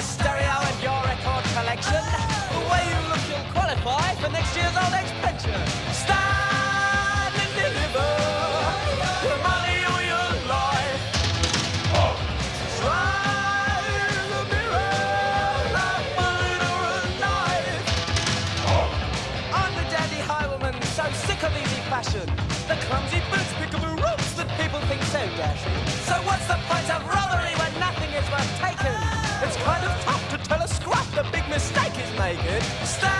your stereo and your record collection. The way you look, you'll qualify for next year's old expansion. pension. Stand and deliver your money or your life. Oh. Try the mirror, like mine or a knife. Oh. I'm the dandy highwayman, so sick of easy fashion. The clumsy boots, pickable ropes that people think is making. Stand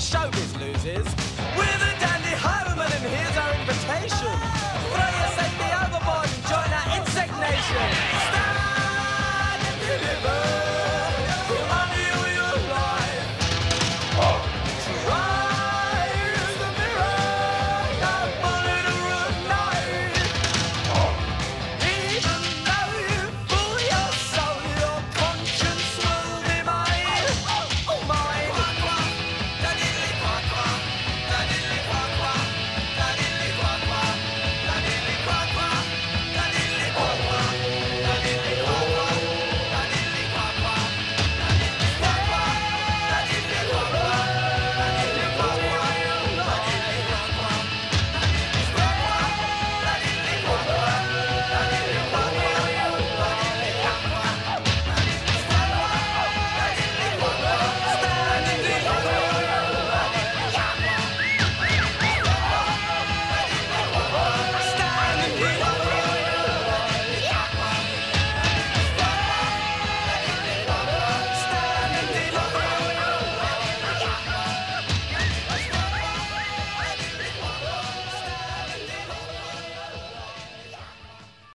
showbiz loses.